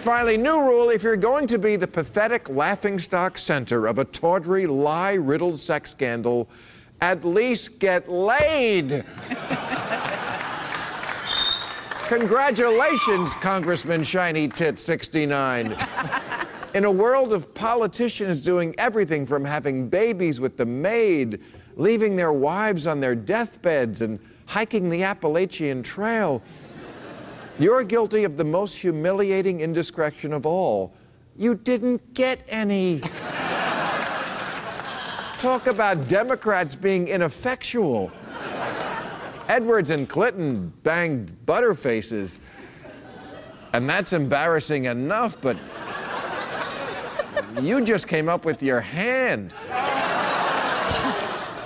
Finally, new rule if you're going to be the pathetic laughingstock center of a tawdry, lie riddled sex scandal, at least get laid. Congratulations, Congressman Shiny Tit 69. In a world of politicians doing everything from having babies with the maid, leaving their wives on their deathbeds, and hiking the Appalachian Trail, you're guilty of the most humiliating indiscretion of all. You didn't get any. Talk about Democrats being ineffectual. Edwards and Clinton banged butterfaces. And that's embarrassing enough, but you just came up with your hand.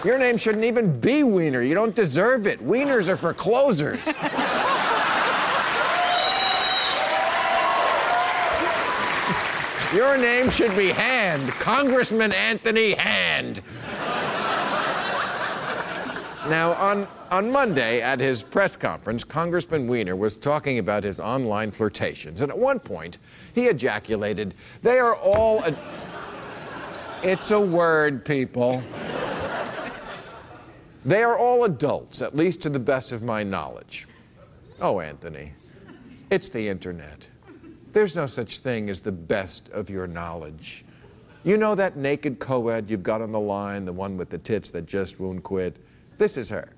Your name shouldn't even be Wiener. You don't deserve it. Wieners are for closers. Your name should be Hand, Congressman Anthony Hand. now, on, on Monday at his press conference, Congressman Weiner was talking about his online flirtations, and at one point, he ejaculated, They are all. A... It's a word, people. They are all adults, at least to the best of my knowledge. Oh, Anthony, it's the internet. There's no such thing as the best of your knowledge. You know that naked co-ed you've got on the line, the one with the tits that just won't quit? This is her.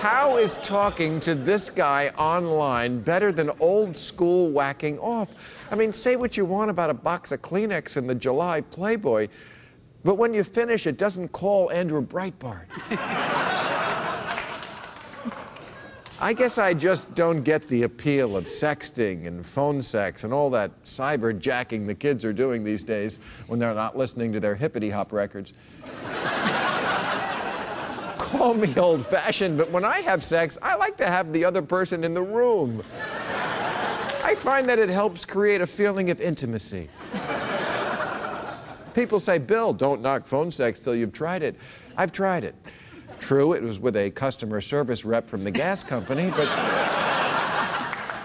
How is talking to this guy online better than old school whacking off? I mean, say what you want about a box of Kleenex in the July Playboy, but when you finish, it doesn't call Andrew Breitbart. I guess I just don't get the appeal of sexting and phone sex and all that cyber jacking the kids are doing these days when they're not listening to their hippity hop records. Call me old fashioned, but when I have sex, I like to have the other person in the room. I find that it helps create a feeling of intimacy. People say, Bill, don't knock phone sex till you've tried it. I've tried it. True, it was with a customer service rep from the gas company, but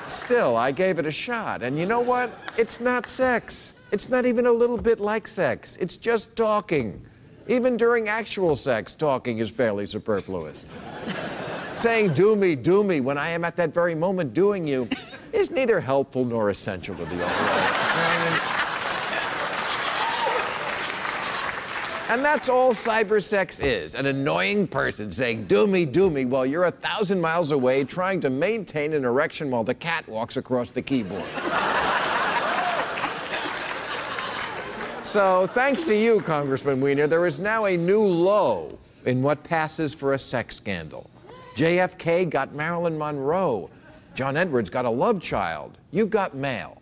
still, I gave it a shot. And you know what? It's not sex. It's not even a little bit like sex. It's just talking. Even during actual sex, talking is fairly superfluous. Saying, do me, do me, when I am at that very moment doing you, is neither helpful nor essential to the overall And that's all cybersex is an annoying person saying, do me, do me, while you're a thousand miles away trying to maintain an erection while the cat walks across the keyboard. so, thanks to you, Congressman Weiner, there is now a new low in what passes for a sex scandal. JFK got Marilyn Monroe. John Edwards got a love child. You've got mail.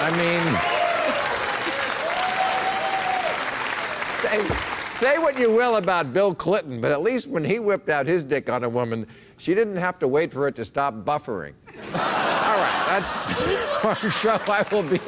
I mean, say, say what you will about Bill Clinton, but at least when he whipped out his dick on a woman, she didn't have to wait for it to stop buffering. All right, that's our show. I will be.